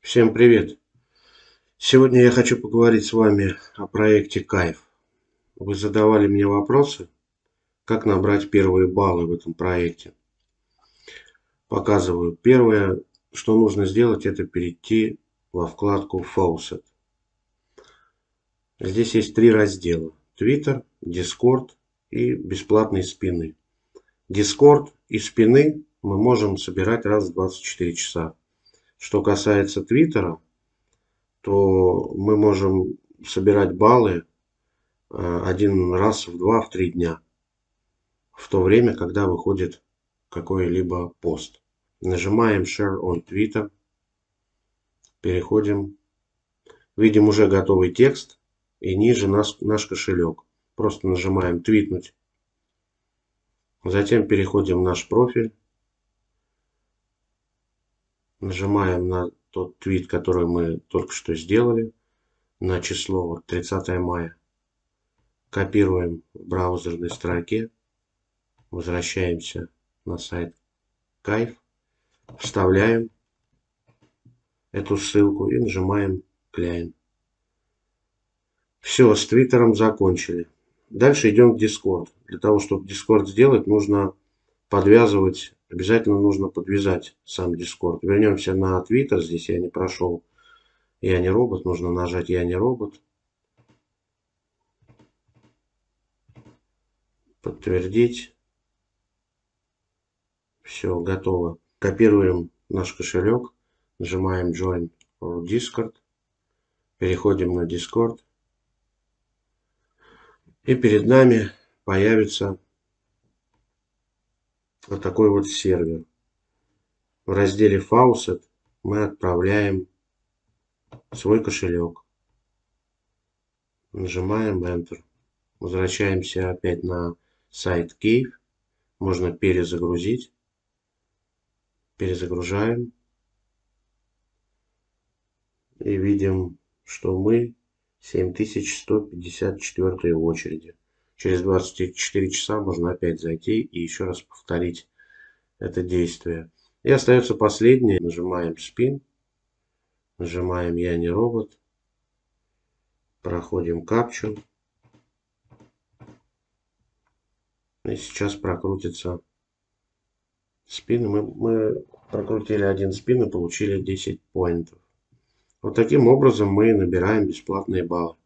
Всем привет! Сегодня я хочу поговорить с вами о проекте Кайф. Вы задавали мне вопросы, как набрать первые баллы в этом проекте. Показываю. Первое, что нужно сделать, это перейти во вкладку Faucet. Здесь есть три раздела. Twitter, Discord и бесплатные спины. Discord и спины мы можем собирать раз в 24 часа. Что касается Твиттера, то мы можем собирать баллы э, один раз в два, в три дня. В то время, когда выходит какой-либо пост. Нажимаем Share on Twitter. Переходим. Видим уже готовый текст. И ниже наш, наш кошелек. Просто нажимаем твитнуть. Затем переходим в наш профиль. Нажимаем на тот твит, который мы только что сделали, на число 30 мая. Копируем в браузерной строке. Возвращаемся на сайт Кайф. Вставляем эту ссылку и нажимаем Клиент. Все, с Твиттером закончили. Дальше идем в Discord. Для того, чтобы Discord сделать, нужно подвязывать обязательно нужно подвязать сам Discord. Вернемся на Twitter. Здесь я не прошел. Я не робот. Нужно нажать Я не робот. Подтвердить. Все, готово. Копируем наш кошелек. Нажимаем Join or Discord. Переходим на Discord. И перед нами появится вот такой вот сервер. В разделе Faucet мы отправляем свой кошелек. Нажимаем Enter. Возвращаемся опять на сайт Cave. Можно перезагрузить. Перезагружаем. И видим, что мы 7154 очереди. Через 24 часа можно опять зайти и еще раз повторить это действие. И остается последнее. Нажимаем спин. Нажимаем я не робот. Проходим капчу. И сейчас прокрутится спин. Мы, мы прокрутили один спин и получили 10 поинтов. Вот таким образом мы набираем бесплатные баллы.